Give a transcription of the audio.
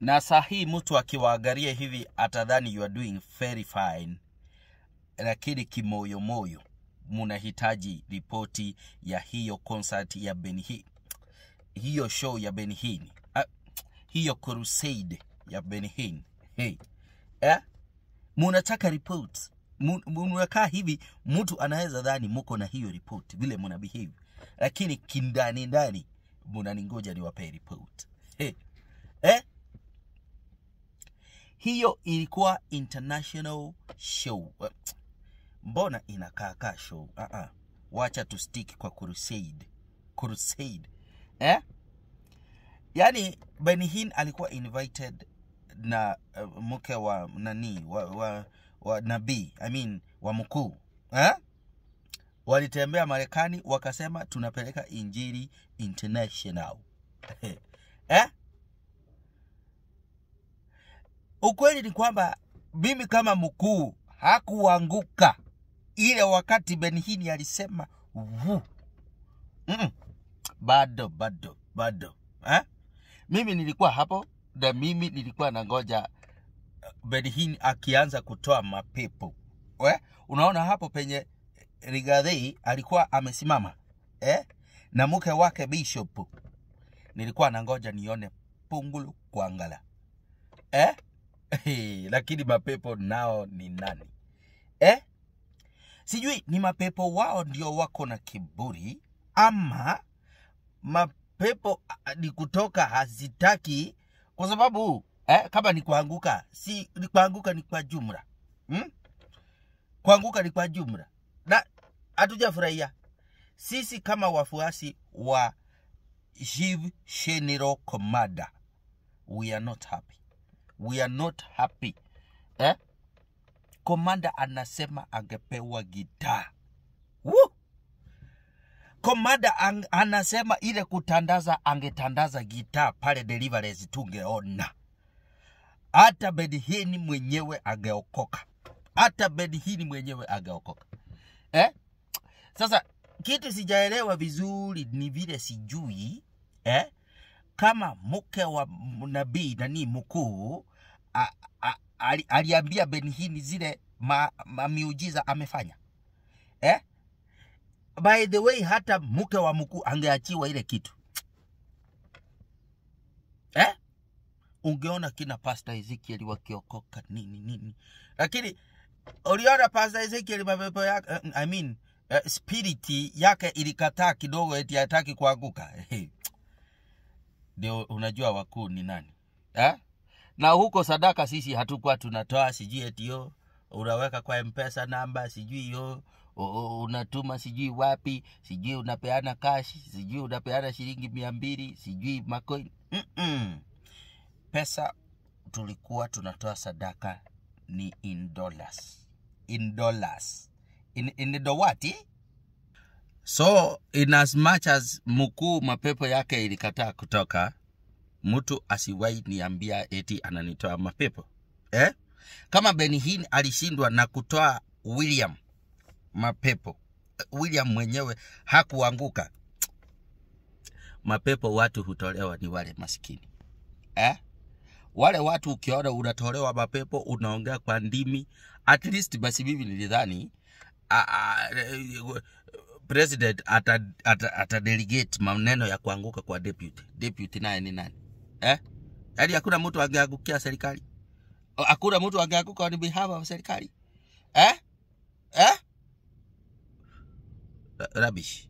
na saa hii mtu akiwaangalia hivi atadhani you are doing very fine lakini kimoyomoyo munahitaji ripoti ya hiyo concert ya benhi hiyo show ya benhin uh, hiyo crusade ya benhin hey. eh? munataka report Mu- munakaa hivi mtu anaweza dhani muko na hiyo report vile muna behave lakini kindani ndani munaningoja niwapee report hey. eh? Hiyo ilikuwa international show Eh, mbona inakaakaa show uh-uh. wacha tu stick kwa crusade crusade eh? yaani benihin alikuwa invited na uh, mke wa nani wa, wa, wa nabii I mean, wa mkuu eh? walitembea marekani wakasema tunapeleka injiri international eh? Ukweli ni kwamba mimi kama mkuu hakuanguka ile wakati benhini alisema vu Mm-mm. bado bado bado eh? mimi nilikuwa hapo na mimi nilikuwa nangoja benhin akianza kutoa mapepo we unaona hapo penye rigadhei alikuwa amesimama eh? na mke wake bishop nilikuwa nangoja nione pungulu kuangala eh? lakini mapepo nao ni nani? Eh? sijui ni mapepo wao ndio wako na kiburi ama mapepo ni kutoka hazitaki kwa sababu eh, kama ni kuanguka si ni kuanguka ni kwa jumla. Hmm? kuanguka ni kwa jumla. Na hatujafurahia. Sisi kama wafuasi wa Shiv Sheniro Komada we are not happy we are not happy eh? komanda anasema angepewa gitaa Woo! komanda ang, anasema ile kutandaza angetandaza gitaa pale deliverance tungeona hata bedhini mwenyewe angeokoka hata bedhini mwenyewe angeokoka eh? sasa kitu sijaelewa vizuri ni vile sijui eh? kama mke wa nabii nani mkuu aliambia benhini zile ma, ma miujiza amefanya eh? by the way hata mke wa mkuu angeachiwa ile kitu eh? ungeona kina pasta ezekiel wakiokoka nini nini lakini uliona pasta ezekiel mapepo yake uh, i mean uh, spiriti yake ilikataa kidogo eti hataki kuanguka ndio unajua wakuu ni nani eh? Na huko sadaka sisi hatukuwa tunatoa sijui etio unaweka kwa mpesa namba sijui yo unatuma sijui wapi sijui unapeana kashi sijui unapeana shilingi mia mbili sijui macoin Mm-mm. pesa tulikuwa tunatoa sadaka ni in dollars. In dollars. In, in so in as much as mkuu mapepo yake ilikataa kutoka mtu asiwai niambia eti ananitoa mapepo. Eh? kama benihin alishindwa na kutoa william mapepo william mwenyewe hakuanguka. Mapepo watu hutolewa ni wale maskini. Eh? wale watu ukiona unatolewa mapepo unaongea kwa ndimi at least basi mimi nilidhani president atadelegate ata, ata maneno ya kuanguka kwa deputy. Deputy naye ni nani eh? yaani hakuna mtu angeangukia serikali hakuna mtu angeanguka on behalf of serikali eh? Eh? Rubbish